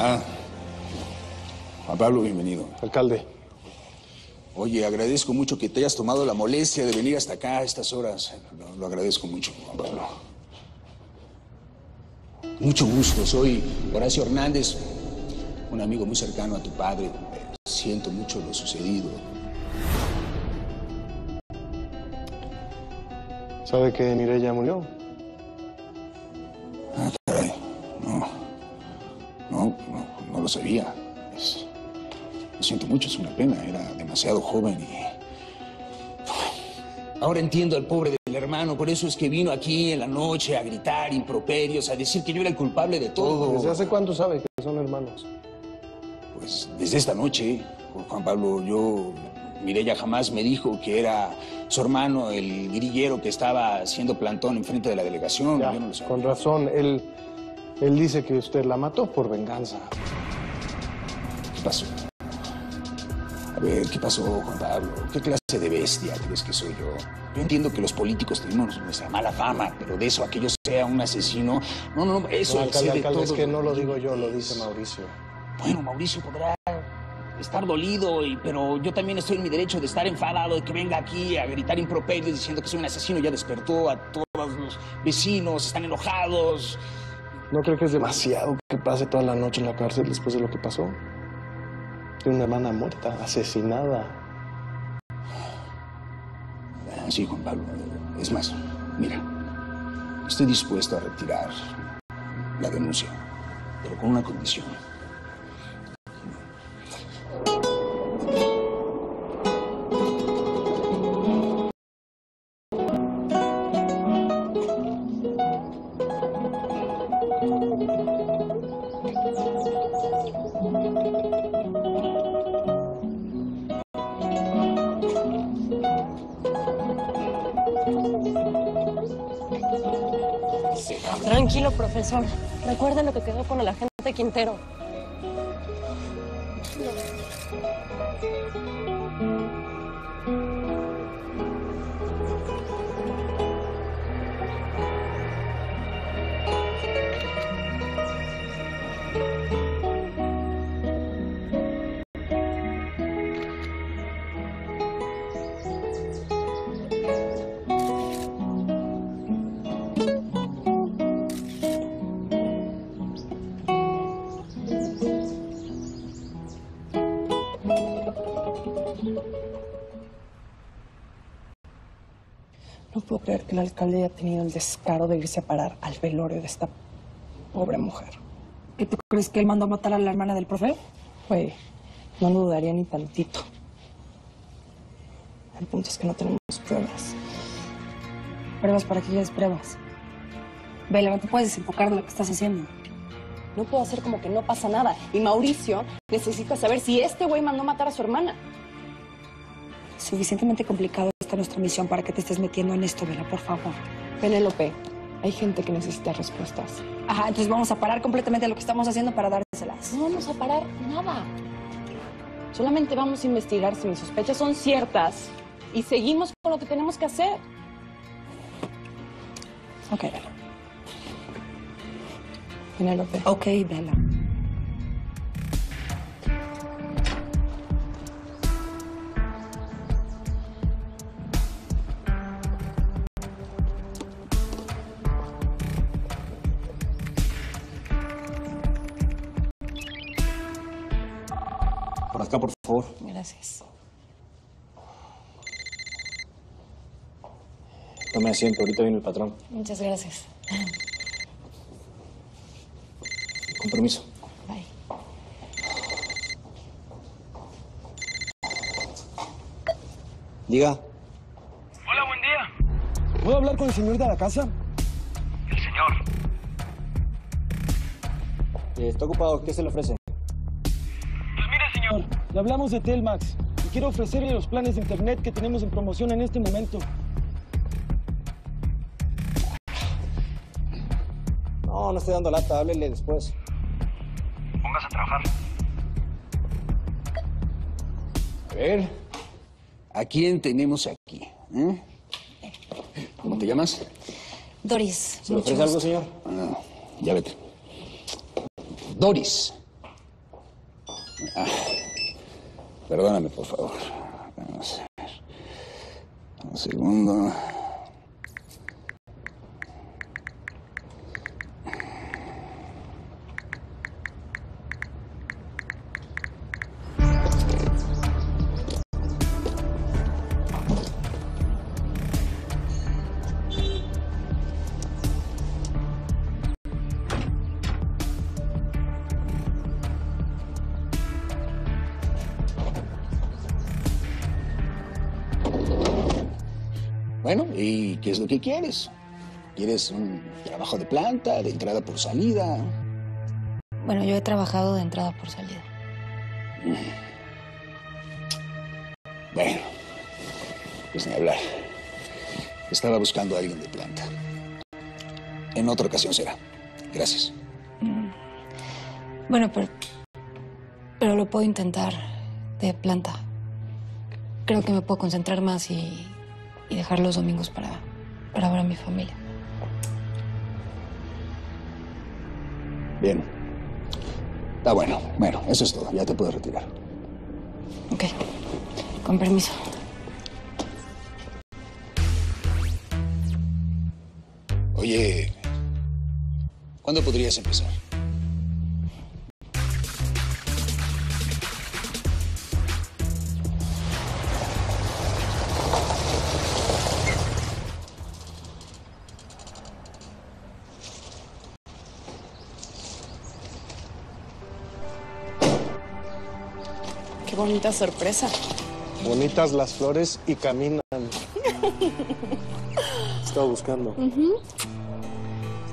Ah. Juan Pablo, bienvenido. Alcalde. Oye, agradezco mucho que te hayas tomado la molestia de venir hasta acá a estas horas. Lo, lo agradezco mucho, Juan Pablo. Mucho gusto. Soy Horacio Hernández, un amigo muy cercano a tu padre. Siento mucho lo sucedido. ¿Sabe que Mireya murió? Lo sabía. Es- lo siento mucho, es una pena. Era demasiado joven y. Ahora entiendo al pobre del hermano, por eso es que vino aquí en la noche a gritar improperios, a decir que yo era el culpable de todo. ¿Desde hace cuánto sabe que son hermanos? Pues desde esta noche, Juan Pablo, yo, Mireya jamás me dijo que era su hermano, el grillero que estaba haciendo plantón enfrente de la delegación. Ya, Yo no lo sabía. con razón. Él, él dice que usted la mató por venganza. ¿Qué pasó? A ver, ¿qué pasó, Juan Pablo? ¿Qué clase de bestia crees que soy yo? Yo entiendo que los políticos tenemos nuestra mala fama, pero de eso a que yo sea un asesino, no, no, no, eso No, alcalde, alcalde, es que no lo digo yo, lo dice Mauricio. Bueno, Mauricio podrá estar dolido, y- pero yo también estoy en mi derecho de estar enfadado, de que venga aquí a gritar improperios diciendo que soy un asesino. Ya despertó a todos los vecinos, están enojados. ¿No cree que es demasiado que pase toda la noche en la cárcel después de lo que pasó? Tiene una hermana muerta, asesinada. Sí, Juan Pablo. Es más, mira, estoy dispuesto a retirar la denuncia, pero con una condición. Tranquilo, profesor. Recuerda lo que quedó con el agente Quintero. No el alcalde haya tenido el descaro de irse a parar al velorio de esta pobre mujer. ¿Qué tú crees que él mandó a matar a la hermana del profe? Güey, no lo dudaría ni tantito. El punto es que no tenemos pruebas. Pruebas para que quieres pruebas. Vela, no te puedes desenfocar de lo que estás haciendo. No puedo hacer como que no pasa nada. Y Mauricio necesita saber si este güey mandó matar a su hermana. Suficientemente complicado está nuestra misión para que te estés metiendo en esto, Vela, por favor. Penélope, hay gente que necesita respuestas. Ajá, entonces vamos a parar completamente lo que estamos haciendo para dárselas. No vamos a parar nada. Solamente vamos a investigar si mis sospechas son ciertas y seguimos con lo que tenemos que hacer. Ok, Vela. Penélope. Ok, Vela. Por acá, por favor. Gracias. Tome asiento, ahorita viene el patrón. Muchas gracias. Con permiso. Bye. Diga. Hola, buen día. ¿Puedo hablar con el señor de la casa? El señor. Eh, está ocupado, ¿qué se le ofrece? Le hablamos de Telmax y quiero ofrecerle los planes de internet que tenemos en promoción en este momento. No, no estoy dando lata, háblele después. Póngase a trabajar. A ver, ¿a quién tenemos aquí? eh? ¿Cómo te llamas? Doris. ¿Se le ofrece algo, señor? Ah, ya vete. Doris, Perdóname, por favor. Vamos a ver. Un segundo. Qué es lo que quieres? ¿Quieres un trabajo de planta, de entrada por salida? Bueno, yo he trabajado de entrada por salida. Bueno, pues ni hablar. Estaba buscando a alguien de planta. En otra ocasión será. Gracias. Bueno, pero, pero lo puedo intentar de planta. Creo que me puedo concentrar más y, y dejar los domingos para, para ver a mi familia. Bien. Está bueno. Bueno, eso es todo. Ya te puedes retirar. Ok, con permiso. Oye, ¿cuándo podrías empezar? Bonita sorpresa. Bonitas las flores y caminan. Estaba buscando.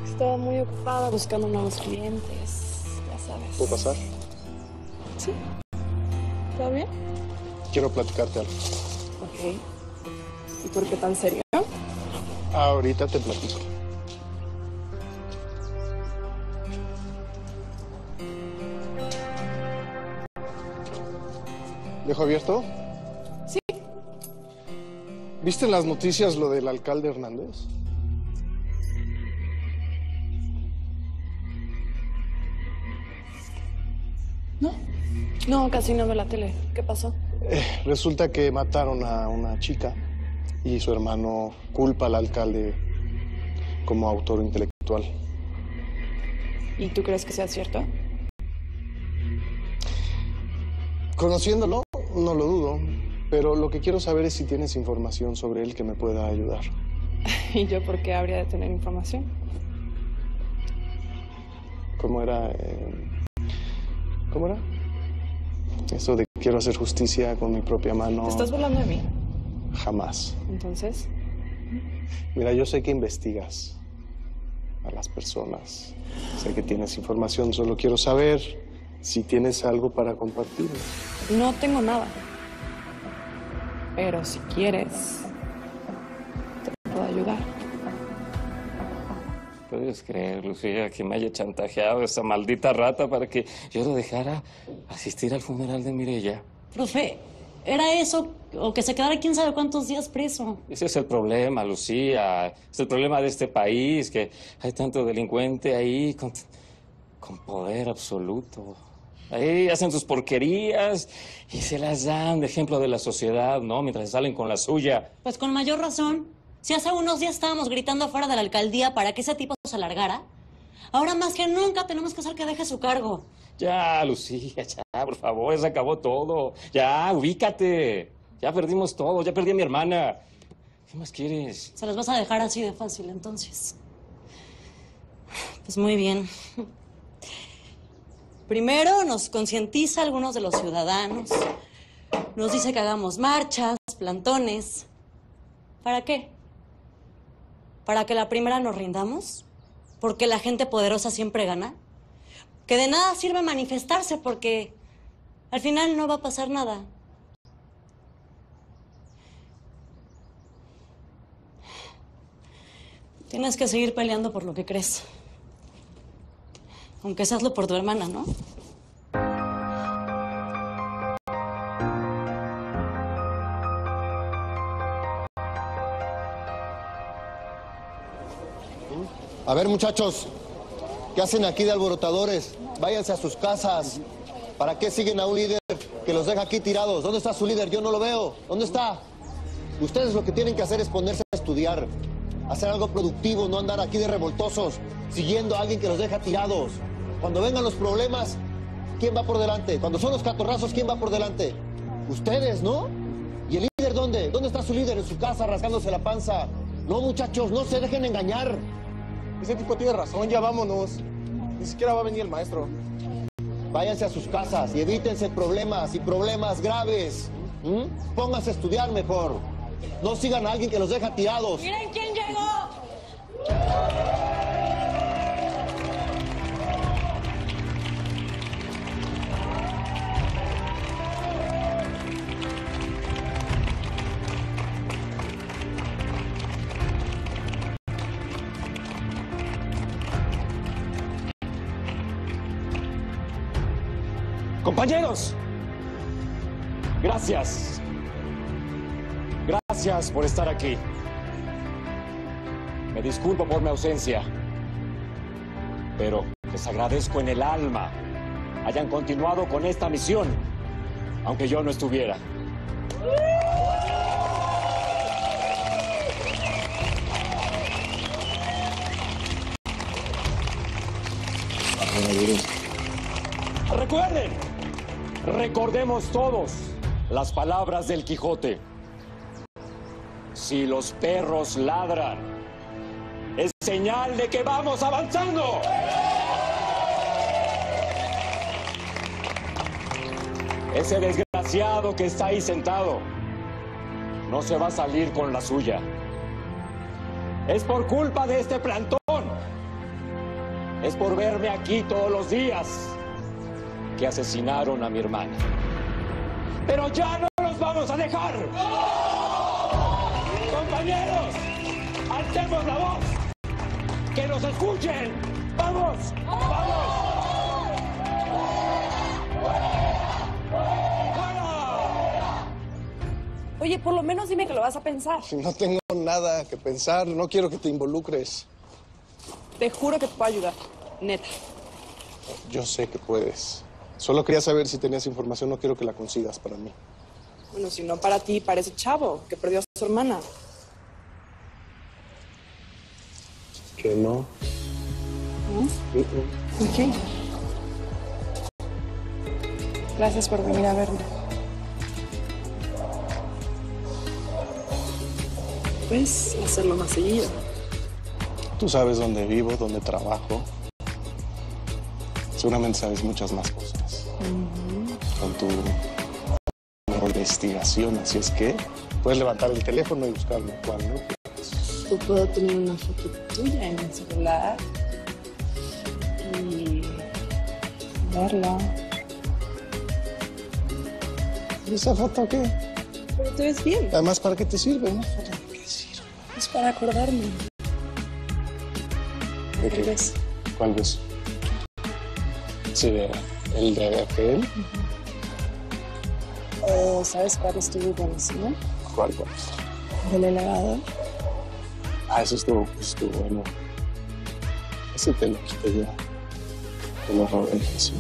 Estaba muy ocupada buscando nuevos clientes. Ya sabes. ¿Puedo pasar? Sí. ¿Todo bien? Quiero platicarte algo. Ok. ¿Y por qué tan serio? Ahorita te platico. ¿Dejo abierto? Sí. ¿Viste en las noticias lo del alcalde Hernández? No, casi no veo la tele. ¿Qué pasó? Eh, resulta que mataron a una chica y su hermano culpa al alcalde como autor intelectual. ¿Y tú crees que sea cierto? Conociéndolo, no lo dudo, pero lo que quiero saber es si tienes información sobre él que me pueda ayudar. ¿Y yo por qué habría de tener información? ¿Cómo era? eh, ¿Cómo era? Eso de que quiero hacer justicia con mi propia mano. ¿Te estás burlando de mí? Jamás. Entonces, Mira, yo sé que investigas a las personas. Sé que tienes información, solo quiero saber si tienes algo para compartir. no tengo nada. Pero si quieres, te puedo ayudar. ¿Puedes creer, Lucía, que me haya chantajeado esa maldita rata para que yo lo dejara asistir al funeral de Mirella? Profe, ¿era eso o que se quedara quién sabe cuántos días preso? Ese es el problema, Lucía. Es el problema de este país, que hay tanto delincuente ahí con, con poder absoluto. Ahí hacen sus porquerías y se las dan de ejemplo de la sociedad, ¿no? Mientras salen con la suya. Pues con mayor razón. Si hace unos días estábamos gritando afuera de la alcaldía para que ese tipo se largara, ahora más que nunca tenemos que hacer que deje su cargo. Ya, Lucía, ya, por favor, se acabó todo. Ya, ubícate. Ya perdimos todo, ya perdí a mi hermana. ¿Qué más quieres? Se las vas a dejar así de fácil, entonces. Pues muy bien. Primero nos concientiza a algunos de los ciudadanos. Nos dice que hagamos marchas, plantones. ¿Para qué? ¿Para que la primera nos rindamos? ¿Porque la gente poderosa siempre gana? Que de nada sirve manifestarse porque al final no va a pasar nada. Tienes que seguir peleando por lo que crees. Aunque hazlo por tu hermana, ¿no? A ver, muchachos, ¿qué hacen aquí de alborotadores? Váyanse a sus casas. ¿Para qué siguen a un líder que los deja aquí tirados? ¿Dónde está su líder? Yo no lo veo. ¿Dónde está? Ustedes lo que tienen que hacer es ponerse a estudiar, hacer algo productivo, no andar aquí de revoltosos, siguiendo a alguien que los deja tirados. Cuando vengan los problemas, ¿quién va por delante? Cuando son los catorrazos, ¿quién va por delante? Ustedes, ¿no? ¿Y el líder dónde? ¿Dónde está su líder? En su casa, rasgándose la panza. No, muchachos, no se dejen engañar. Ese tipo tiene razón, ya vámonos. Ni siquiera va a venir el maestro. Váyanse a sus casas y evítense problemas y problemas graves. ¿m? Pónganse a estudiar mejor. No sigan a alguien que los deja tirados. ¡Miren quién llegó! Compañeros, gracias. Gracias por estar aquí. Me disculpo por mi ausencia, pero les agradezco en el alma hayan continuado con esta misión, aunque yo no estuviera. Recuerden, recordemos todos las palabras del Quijote. Si los perros ladran, es señal de que vamos avanzando. Ese desgraciado que está ahí sentado no se va a salir con la suya. Es por culpa de este plantón. Es por verme aquí todos los días que asesinaron a mi hermana. Pero ya no los vamos a dejar. Compañeros, alcemos la voz. Que nos escuchen. Vamos, vamos. Oye, por lo menos dime que lo vas a pensar. Si no tengo nada que pensar, no quiero que te involucres. Te juro que te puedo ayudar. Neta. Yo sé que puedes. Solo quería saber si tenías información, no quiero que la consigas para mí. Bueno, si no para ti, para ese chavo que perdió a su hermana. Que no. Ok. Gracias por venir a verme. Puedes hacerlo más seguido. Tú sabes dónde vivo, dónde trabajo. Seguramente sabes muchas más cosas. Con tu investigación, así es que puedes levantar el teléfono y buscarme cuando Yo puedo tener una foto tuya en el celular y verla. ¿Y esa foto qué? Pero te ves bien. Además, ¿para qué te sirve una qué sirve? Es para acordarme. ¿De ¿Qué? ¿Cuál ves? Sí, de, el de aquel. ¿O sabes cuál estuvo buenísimo? ¿Cuál, cuál? Del elevador. Ah, eso estuvo, estuvo bueno. Ese te lo quité ya. Te lo robé, Jesús.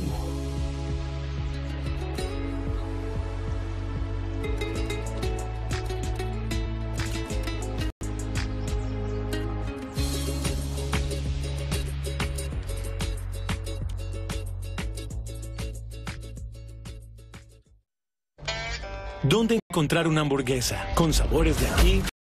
Encontrar una hamburguesa con sabores de aquí